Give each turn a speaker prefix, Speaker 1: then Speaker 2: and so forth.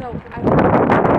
Speaker 1: So I don't.